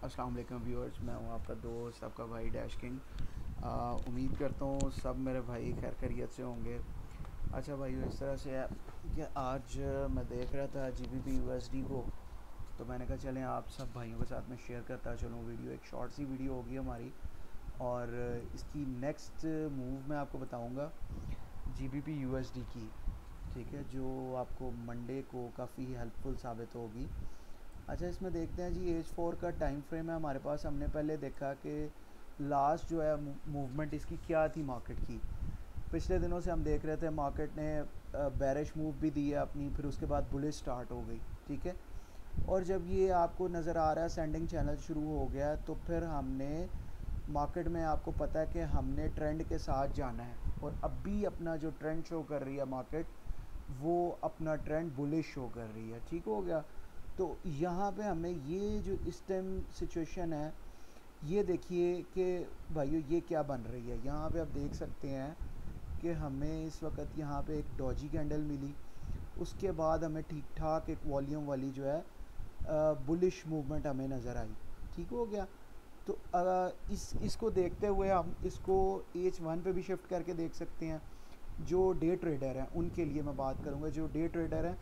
अस्सलाम वालेकुम व्यूअर्स, मैं हूँ आपका दोस्त, आपका भाई डैश किंग। उम्मीद करता हूँ सब मेरे भाई खैर खैरियत से होंगे। अच्छा भाई इस तरह से है कि आज मैं देख रहा था जी बी पी को तो मैंने कहा चलें आप सब भाइयों के साथ में शेयर करता चलूँ। वीडियो एक शॉर्ट सी वीडियो होगी हमारी, और इसकी नेक्स्ट मूव मैं आपको बताऊँगा जी बी पी की, ठीक है, जो आपको मंडे को काफ़ी हेल्पफुल साबित होगी। अच्छा इसमें देखते हैं जी एज फोर का टाइम फ्रेम है हमारे पास। हमने पहले देखा कि लास्ट जो है मूवमेंट इसकी क्या थी मार्केट की। पिछले दिनों से हम देख रहे थे मार्केट ने बैरिश मूव भी दी है अपनी, फिर उसके बाद बुलिस स्टार्ट हो गई, ठीक है? और जब ये आपको नज़र आ रहा है सेंडिंग चैनल शुरू हो गया तो फिर हमने मार्केट में आपको पता है कि हमने ट्रेंड के साथ जाना है। और अब भी अपना जो ट्रेंड शो कर रही है मार्केट वो अपना ट्रेंड बुलिश शो कर रही है, ठीक हो गया? तो यहाँ पे हमें ये जो इस टाइम सिचुएशन है ये देखिए कि भाइयों ये क्या बन रही है। यहाँ पे आप देख सकते हैं कि हमें इस वक्त यहाँ पे एक डॉजी कैंडल मिली। उसके बाद हमें ठीक ठाक एक वॉल्यूम वाली जो है बुलिश मूवमेंट हमें नज़र आई। ठीक हो गया? तो आ, इस इसको देखते हुए हम इसको एच वन पर भी शिफ्ट करके देख सकते हैं। जो डे ट्रेडर हैं उनके लिए मैं बात करूँगा। जो डे ट्रेडर हैं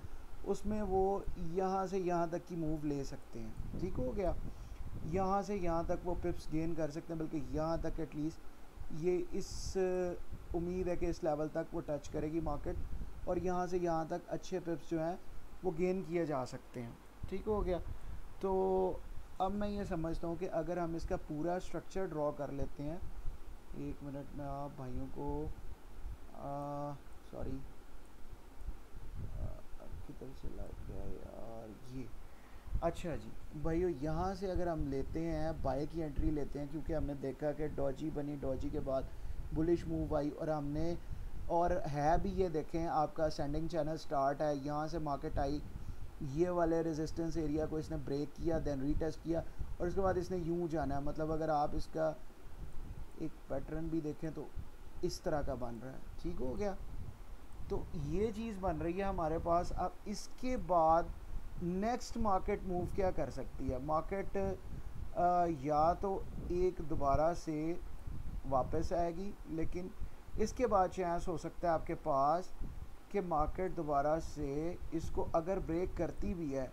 उसमें वो यहाँ से यहाँ तक की मूव ले सकते हैं। ठीक हो गया? यहाँ से यहाँ तक वो पिप्स गेन कर सकते हैं, बल्कि यहाँ तक एटलीस्ट ये इस उम्मीद है कि इस लेवल तक वो टच करेगी मार्केट और यहाँ से यहाँ तक अच्छे पिप्स जो हैं, वो गेन किए जा सकते हैं। ठीक हो गया? तो अब मैं ये समझता हूँ कि अगर हम इसका पूरा स्ट्रक्चर ड्रॉ कर लेते हैं, एक मिनट में आप भाइयों को सॉरी किधर चला गया यार, ये। अच्छा जी, भाइयों, यहाँ से अगर हम लेते हैं बाय की एंट्री लेते हैं, क्योंकि हमने देखा कि डॉजी बनी डॉजी के बाद बुलिश मूव आई, और हमने, और है भी ये देखें, आपका सेंडिंग चैनल स्टार्ट है, यहाँ से मार्केट आई। ये वाले रेजिस्टेंस एरिया को इसने ब्रेक किया देन रीटेस्ट किया, और उसके बाद इसने यूँ जाना है। मतलब अगर आप इसका एक पैटर्न भी देखें तो इस तरह का बन रहा है। ठीक हो गया? तो ये चीज़ बन रही है हमारे पास। अब इसके बाद नेक्स्ट मार्केट मूव क्या कर सकती है? मार्केट या तो एक दोबारा से वापस आएगी, लेकिन इसके बाद चांस हो सकता है आपके पास कि मार्केट दोबारा से इसको अगर ब्रेक करती भी है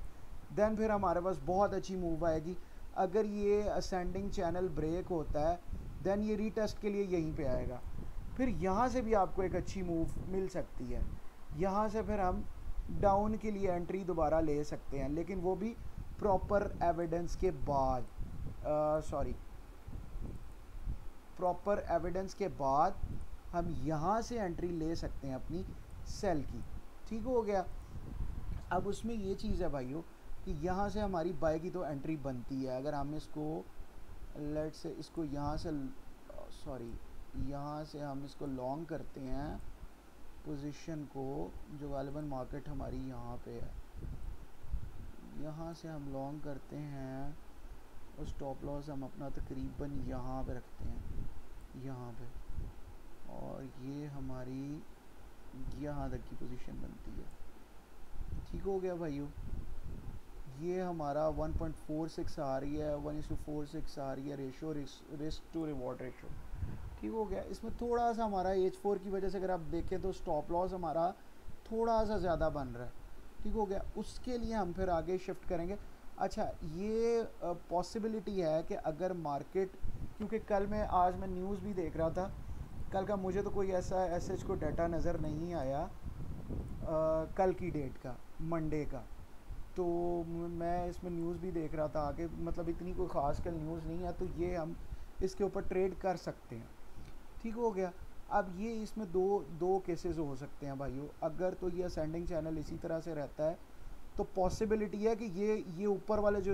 देन फिर हमारे पास बहुत अच्छी मूव आएगी। अगर ये असेंडिंग चैनल ब्रेक होता है देन ये रीटेस्ट के लिए यहीं पे आएगा। फिर यहाँ से भी आपको एक अच्छी मूव मिल सकती है। यहाँ से फिर हम डाउन के लिए एंट्री दोबारा ले सकते हैं, लेकिन वो भी प्रॉपर एविडेंस के बाद सॉरी प्रॉपर एविडेंस के बाद हम यहाँ से एंट्री ले सकते हैं अपनी सेल की। ठीक हो गया? अब उसमें ये चीज़ है भाइयों कि यहाँ से हमारी बाई की तो एंट्री बनती है। अगर हम इसको लेट से इसको यहाँ से सॉरी यहाँ से हम इसको लॉन्ग करते हैं। पोजीशन को जो गालिबा मार्केट हमारी यहाँ पे है। यहाँ से हम लॉन्ग करते हैं। और स्टॉप लॉस हम अपना तकरीबन यहाँ पे रखते हैं। यहाँ पे। और ये हमारी यहाँ तक की पोजीशन बनती है। ठीक हो गया भाइयों। ये हमारा 1.46 आ रही है। वन इस टू फोर सिक्स आ रही है। Ratio risk to reward ratio ठीक हो गया। इसमें थोड़ा सा हमारा एच फोर की वजह से अगर आप देखें तो स्टॉप लॉस हमारा थोड़ा सा ज़्यादा बन रहा है। ठीक हो गया। उसके लिए हम फिर आगे शिफ्ट करेंगे। अच्छा ये पॉसिबिलिटी है कि अगर मार्केट क्योंकि कल मैं आज मैं न्यूज़ भी देख रहा था। कल का मुझे तो कोई ऐसा एस को डाटा नज़र नहीं आया आ, कल की डेट का मंडे का। तो मैं इसमें न्यूज़ भी देख रहा था आगे। मतलब इतनी कोई ख़ास कल न्यूज़ नहीं है तो ये हम इसके ऊपर ट्रेड कर सकते हैं। ठीक हो गया। अब ये इसमें दो दो केसेस हो सकते हैं भाइयों। अगर तो ये असेंडिंग चैनल इसी तरह से रहता है तो पॉसिबिलिटी है कि ये ये ऊपर वाले जो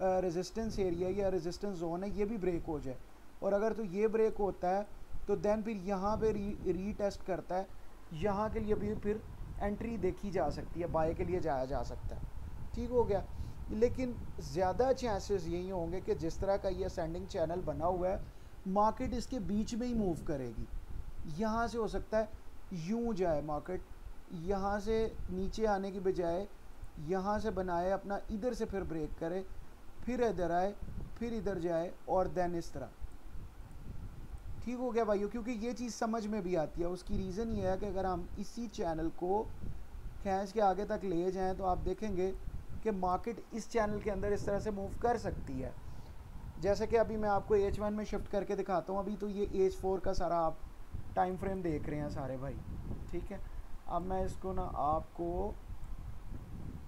रेजिस्टेंस एरिया या रेजिस्टेंस जोन है, ये भी ब्रेक हो जाए। और अगर तो ये ब्रेक होता है तो देन फिर यहाँ पे री रीटेस्ट करता है। यहाँ के लिए भी फिर एंट्री देखी जा सकती है बाय के लिए जाया जा सकता है। ठीक हो गया। लेकिन ज़्यादा चांसेस यही होंगे कि जिस तरह का ये असेंडिंग चैनल बना हुआ है मार्केट इसके बीच में ही मूव करेगी। यहाँ से हो सकता है यूँ जाए मार्केट, यहाँ से नीचे आने की बजाय यहाँ से बनाए अपना इधर से फिर ब्रेक करे, फिर इधर आए, फिर इधर जाए और देन इस तरह। ठीक हो गया भाइयों, क्योंकि ये चीज़ समझ में भी आती है। उसकी रीज़न ये है कि अगर हम इसी चैनल को खींच के आगे तक ले जाएँ तो आप देखेंगे कि मार्केट इस चैनल के अंदर इस तरह से मूव कर सकती है। जैसे कि अभी मैं आपको एच वन में शिफ्ट करके दिखाता हूँ, अभी तो ये एच फोर का सारा आप टाइम फ्रेम देख रहे हैं सारे भाई, ठीक है? अब मैं इसको ना आपको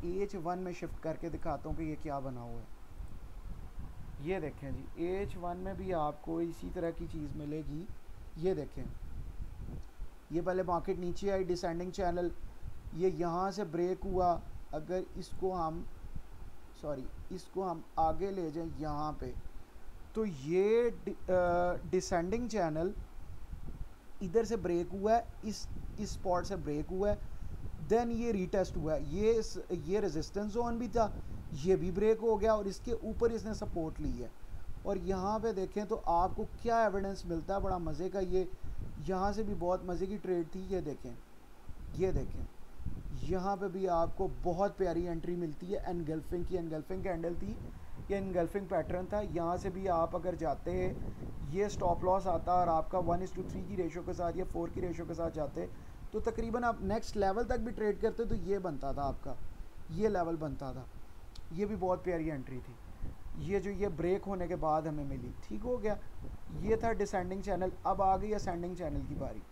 एच वन में शिफ्ट करके दिखाता हूँ कि ये क्या बना हुआ है। ये देखें जी एच वन में भी आपको इसी तरह की चीज़ मिलेगी। ये देखें, ये पहले मार्केट नीचे आई डिसेंडिंग चैनल ये यहाँ से ब्रेक हुआ। अगर इसको हम सॉरी इसको हम आगे ले जाएँ यहाँ पे तो ये डिसेंडिंग चैनल इधर से ब्रेक हुआ है, इस इस स्पॉट से ब्रेक हुआ है देन ये रीटेस्ट हुआ है। ये ये रेजिस्टेंस जोन भी था, ये भी ब्रेक हो गया और इसके ऊपर इसने सपोर्ट ली है। और यहाँ पे देखें तो आपको क्या एविडेंस मिलता है, बड़ा मज़े का ये, यहाँ से भी बहुत मज़े की ट्रेड थी, ये देखें ये देखें, यहाँ पे भी आपको बहुत प्यारी एंट्री मिलती है एनगल्फिंग की एनगल्फिंग कैंडल थी ये इनगल्फिंग पैटर्न था। यहाँ से भी आप अगर जाते ये स्टॉप लॉस आता और आपका वन इस टू थ्री की रेशो के साथ या फोर की रेशो के साथ जाते तो तकरीबन आप नेक्स्ट लेवल तक भी ट्रेड करते तो ये बनता था आपका। ये लेवल बनता था। ये भी बहुत प्यारी एंट्री थी। ये जो ये ब्रेक होने के बाद हमें मिली, ठीक हो गया। ये था डिसेंडिंग चैनल अब आ गई असेंडिंग चैनल की बारी।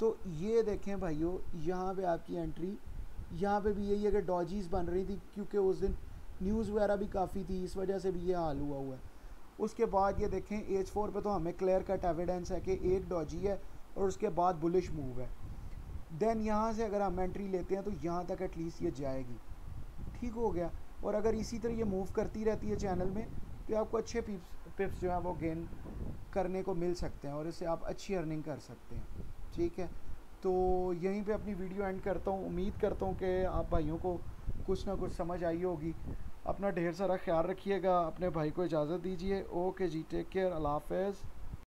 तो ये देखें भाइयों, यहाँ पे आपकी एंट्री यहाँ पे भी यही कि डॉजीज बन रही थी, क्योंकि उस दिन न्यूज़ वगैरह भी काफ़ी थी, इस वजह से भी ये हाल हुआ हुआ है। उसके बाद ये देखें एज फोर पर तो हमें क्लियर कट एविडेंस है कि एक डॉजी है और उसके बाद बुलिश मूव है। देन यहाँ से अगर हम एंट्री लेते हैं तो यहाँ तक एटलीस्ट ये जाएगी। ठीक हो गया। और अगर इसी तरह ये मूव करती रहती है चैनल में तो आपको अच्छे पिप्स पिप्स जो है, वो गेन करने को मिल सकते हैं और इससे आप अच्छी अर्निंग कर सकते हैं। ठीक है? तो यहीं पे अपनी वीडियो एंड करता हूँ। उम्मीद करता हूँ कि आप भाइयों को कुछ ना कुछ समझ आई होगी। अपना ढेर सारा ख्याल रखिएगा, अपने भाई को इजाज़त दीजिए। ओके जी टेक केयर अल्लाह हाफ़